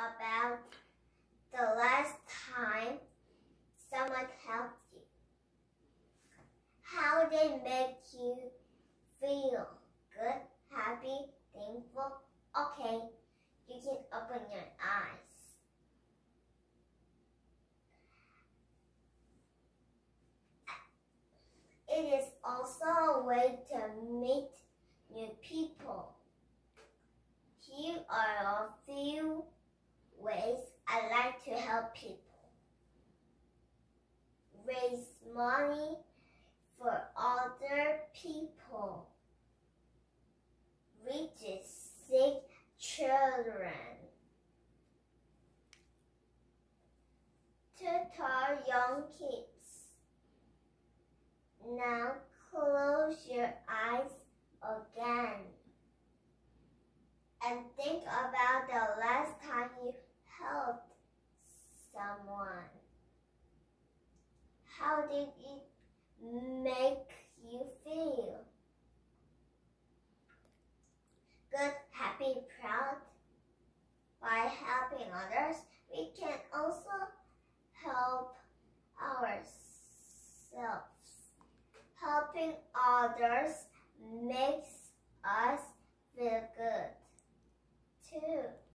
about the last time someone helped you. How did they make you feel good, happy, thankful. Okay, you can open your eyes. It is also a way to meet new people. Help people. Raise money for other people. Reach sick children. Tutor young kids. Now close your eyes again and think about the last time you helped someone. How did it make you feel? Good, happy, proud. By helping others, we can also help ourselves. Helping others makes us.